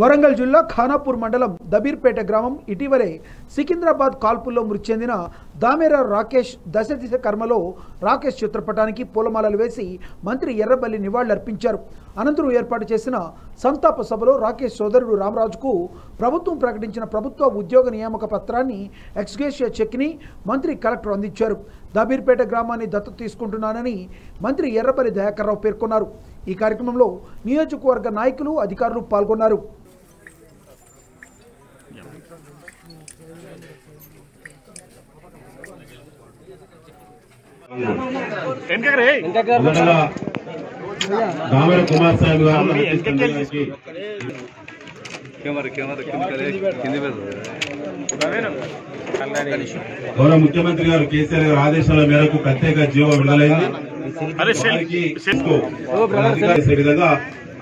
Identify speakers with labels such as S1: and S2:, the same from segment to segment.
S1: వరంగల్ జిల్లా ఖానాపూర్ మండలం దబీర్పేట గ్రామం ఇటీవలే సికింద్రాబాద్ కాల్పుల్లో మృతి చెందిన దామేరా రాకేష్ దశ దిశ కర్మలో రాకేష్ చిత్రపటానికి పూలమాలలు వేసి మంత్రి ఎర్రబల్లి నివాళులర్పించారు. అనంతరం ఏర్పాటు చేసిన సంతాప సభలో రాకేష్ సోదరుడు రామరాజుకు ప్రభుత్వం ప్రకటించిన ప్రభుత్వ ఉద్యోగ నియామక పత్రాన్ని ఎక్స్గేషియా చెక్ని మంత్రి కలెక్టర్ అందించారు. దబీర్పేట గ్రామాన్ని దత్తత తీసుకుంటున్నానని మంత్రి ఎర్రబల్లి దయాకర్రావు పేర్కొన్నారు. ఈ కార్యక్రమంలో నియోజకవర్గ నాయకులు అధికారులు పాల్గొన్నారు.
S2: దామర కుమార్ సాహెబ్ గారు గౌరవ ముఖ్యమంత్రి గారు కేసీఆర్ గారు ఆదేశాల మేరకు ప్రత్యేక జీవో విడుదలైంది విధంగా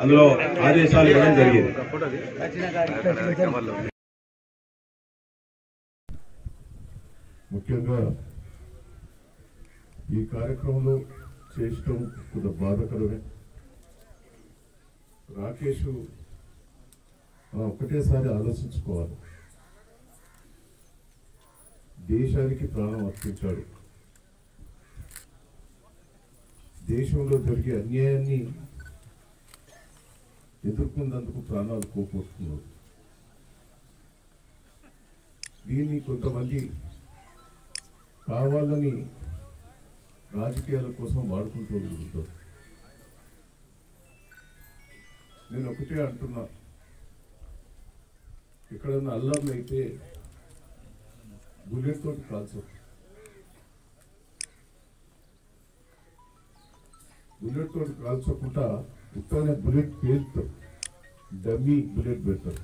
S2: అందులో ఆదేశాలు ఇవ్వడం జరిగింది
S3: ముఖ్యంగా ఈ కార్యక్రమంలో చేయటం కొంత బాధకరమే. రాకేష్ ఒకటేసారి ఆలోచించుకోవాలి. దేశానికి ప్రాణం అర్పించాడు. దేశంలో జరిగే అన్యాయాన్ని ఎదుర్కొన్నందుకు ప్రాణాలు కోల్పోతున్నారు. దీన్ని కొంతమంది కావాలని రాజకీయాల కోసం వాడుకుంటూ ఉంటారు నేను ఒకటే అంటున్నా. ఎక్కడన్నా అల్లం అయితే బుల్లెట్ తోటి కాల్చు. బుల్లెట్ తోటి కాల్చకుండా ఉత్తనే బుల్లెట్ పేలుతారు డమ్మీ బుల్లెట్ పెడతారు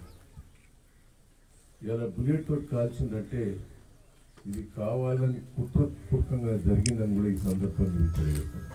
S3: ఇలా బుల్లెట్ తోటి కాల్చిందంటే ఇది కావాలని కుట్రపూర్వకంగా జరిగిందని కూడా ఈ సందర్భంగా తెలియజేస్తాను.